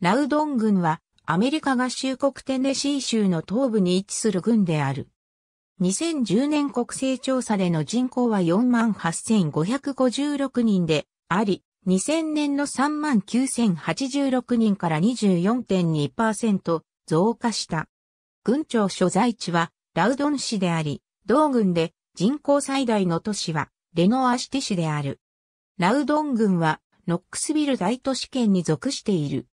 ラウドン軍はアメリカ合衆国テネシー州の東部に位置する軍である。2010年国勢調査での人口は48,556人であり、2000年の39,086人から24.2%増加した。軍庁所在地はラウドン市であり、同軍で人口最大の都市はレノアシティ市である。ラウドン軍はノックスビル大都市圏に属している。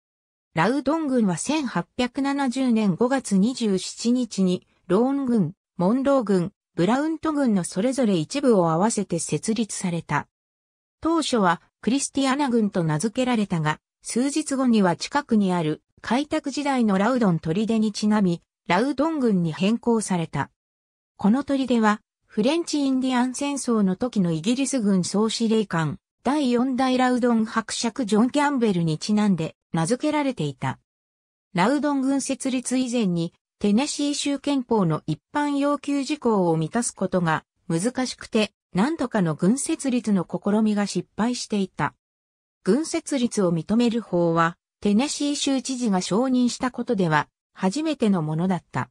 ラウドン軍は1870年5月27日にローン軍、モンロー軍、ブラウント軍のそれぞれ一部を合わせて設立された。当初はクリスティアナ軍と名付けられたが、数日後には近くにある開拓時代のラウドン砦にちなみ、ラウドン軍に変更された。この砦は、フレンチ・インディアン戦争の時のイギリス軍総司令官、第4代ラウドン伯爵ジョン・キャンベルにちなんで名付けられていた。ラウドン軍設立以前にテネシー州憲法の一般要求事項を満たすことが難しくて何度かの軍設立の試みが失敗していた。軍設立を認める法はテネシー州知事が承認したことでは初めてのものだった。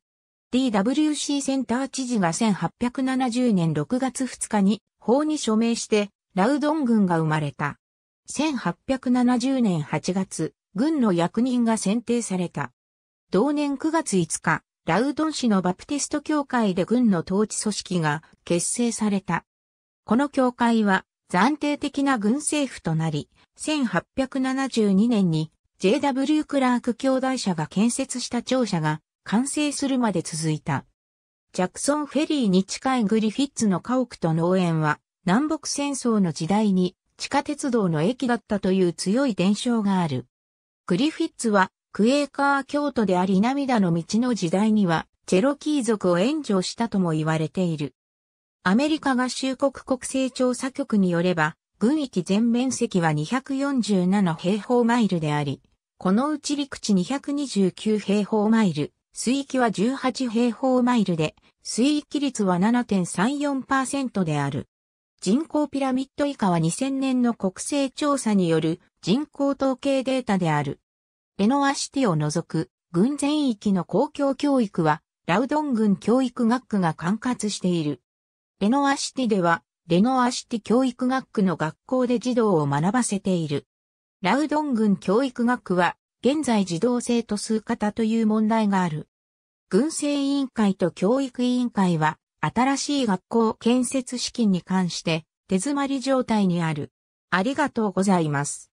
DWC センター知事が1870年6月2日に法に署名してラウドン軍が生まれた。1870年8月、軍の役人が選定された。同年9月5日、ラウドン市のバプテスト教会で軍の統治組織が結成された。この教会は暫定的な軍政府となり、1872年に JW クラーク兄弟社が建設した庁舎が完成するまで続いた。ジャクソンフェリーに近いグリフィッツの家屋と農園は南北戦争の時代に地下鉄道の駅だったという強い伝承がある。グリフィッツはクエーカー京都であり涙の道の時代にはチェロキー族を援助したとも言われている。アメリカ合衆国国勢調査局によれば、軍域全面積は247平方マイルであり、このうち陸地229平方マイル、水域は18平方マイルで、水域率は7.34%である。人口ピラミッド以下は2000年の国勢調査による人口統計データである。レノアシティを除く軍全域の公共教育はラウドン軍教育学区が管轄している。レノアシティではレノアシティ教育学区の学校で児童を学ばせている。ラウドン軍教育学区は現在児童生徒数型という問題がある。軍政委員会と教育委員会は新しい学校建設資金に関して手詰まり状態にある。ありがとうございます。